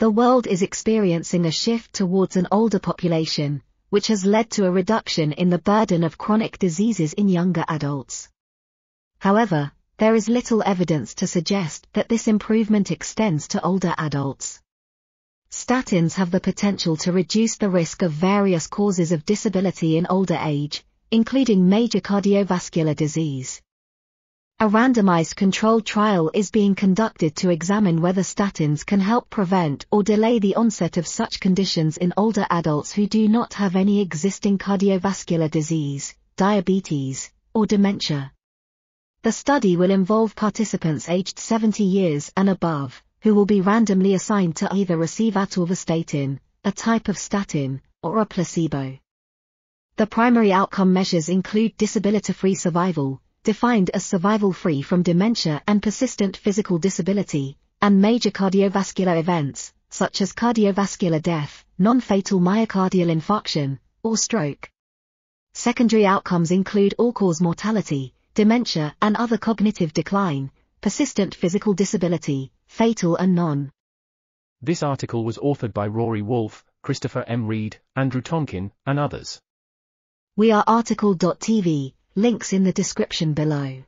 The world is experiencing a shift towards an older population, which has led to a reduction in the burden of chronic diseases in younger adults. However, there is little evidence to suggest that this improvement extends to older adults. Statins have the potential to reduce the risk of various causes of disability in older age, including major cardiovascular disease. A randomized controlled trial is being conducted to examine whether statins can help prevent or delay the onset of such conditions in older adults who do not have any existing cardiovascular disease, diabetes, or dementia. The study will involve participants aged 70 years and above, who will be randomly assigned to either receive atorvastatin, a type of statin, or a placebo. The primary outcome measures include disability-free survival, defined as survival-free from dementia and persistent physical disability, and major cardiovascular events, such as cardiovascular death, non-fatal myocardial infarction, or stroke. Secondary outcomes include all-cause mortality, dementia and other cognitive decline, persistent physical disability, fatal and non. This article was authored by Rory Wolfe, Christopher M. Reid, Andrew Tonkin, and others. We are RTCL.TV, links in the description below.